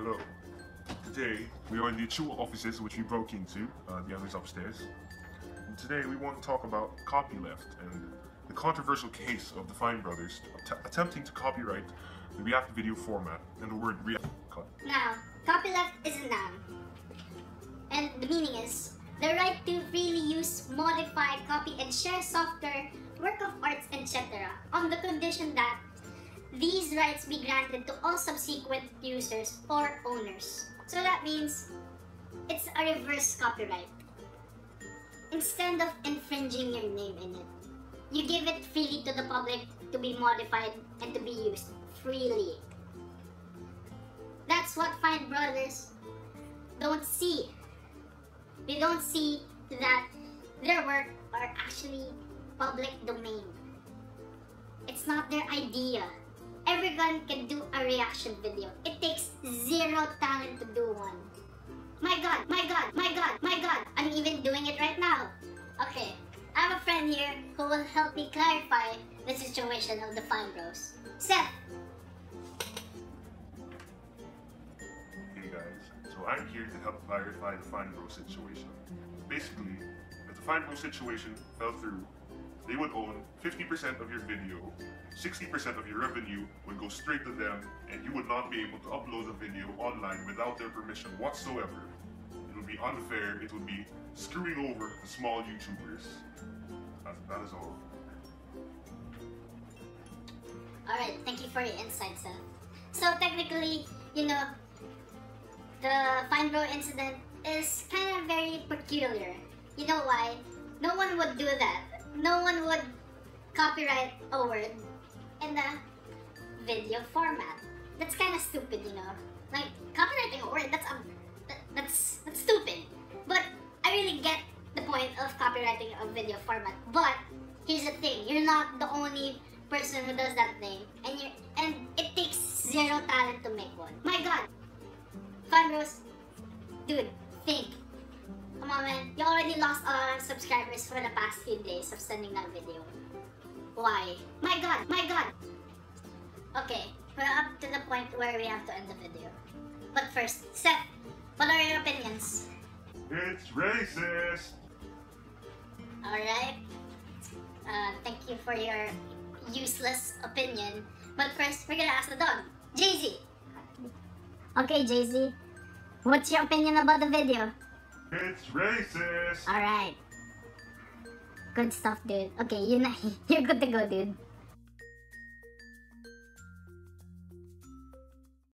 Hello. Today, we are in the two offices, which we broke into. Uh, the others upstairs. And today, we want to talk about copyleft and the controversial case of the Fine Brothers att- attempting to copyright the React video format and the word React. Now, copyleft is a noun. And the meaning is the right to freely use, modify, copy, and share software, work of arts, etc. on the condition that these rights be granted to all subsequent users or owners. So that means it's a reverse copyright. Instead of infringing your name in it, you give it freely to the public to be modified and to be used freely. That's what Fine Brothers don't see. They don't see that their work are actually public domain. It's not their idea. Everyone can do a reaction video. It takes zero talent to do one. My god, my god, my god, my god, I'm even doing it right now. Okay, I have a friend here who will help me clarify the situation of the Fine Bros. Seth, Hey guys, so I'm here to help clarify the Fine Bro situation. Basically, if the Fine Bro situation fell through, they would own 50% of your video, 60% of your revenue would go straight to them, and you would not be able to upload the video online without their permission whatsoever. It would be unfair, it would be screwing over the small YouTubers. That, that is all. Alright, thank you for your insight, Seth. So technically, you know, the Fine Bro incident is kind of very peculiar. You know why? No one would do that. No one would copyright a word in a video format. That's kind of stupid, you know. Like copyrighting a word, that's um, that, that's that's stupid. But I really get the point of copyrighting a video format. But here's the thing: you're not the only person who does that thing, and you and it takes zero talent to make one. My God, Fun Bros, dude, think. Come on, man. You already lost a lot of subscribers for the past few days of sending that video. Why? My God, my God. Okay, we're up to the point where we have to end the video. But first, Seth, what are your opinions? It's racist! Alright? Uh, thank you for your useless opinion. But first, we're gonna ask the dog, Jay-Z. Okay, Jay-Z. What's your opinion about the video? It's racist! Alright. Good stuff, dude. Okay, you know, you're good to go, dude.